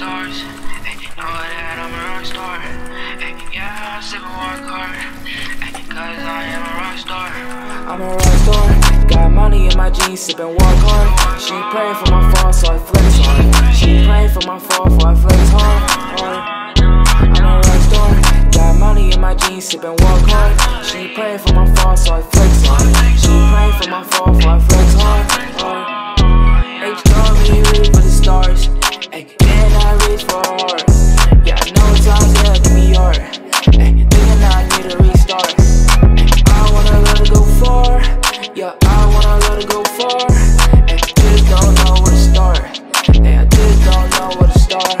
stars. Know that I'm a rock star. Yeah, I sip and work hard. Ay, cause I am a rock star. I'm a rock star. Got money in my jeans, sippin' walk hard. She praying for my fall, so I flex hard. She praying for my fall, so I flex hard. I'm a rock star. Got money in my jeans, sippin' walk hard. She praying for my fall, so I flex hard. She praying for my fall, so I flex hard. I hard. Yeah, I know times yeah, can be hard. Ay, thinking I need a restart. I wanna let it go far. Yeah, I wanna let it go far. Ay, just don't know where to start. Ay, I just don't know where to start.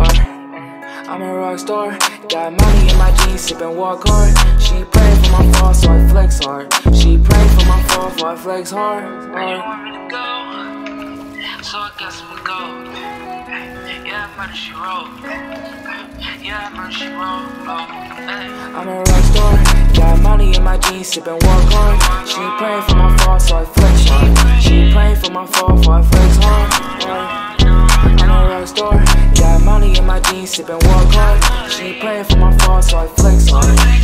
Uh, I'm a rock star. Got money in my jeans, sippin' walk hard. She praying for my fall, so I flex hard. She praying for my fall, so I flex hard. You want me to go? So I guess we go. Yeah. I'm a rock star. Got money in my jeans, sippin' walk hard. She praying for my fall, so I flex hard. She praying for my fall, so I flex hard. I'm a rock star. Got money in my jeans, sippin' walk hard. She praying for my fall, so I flex hard.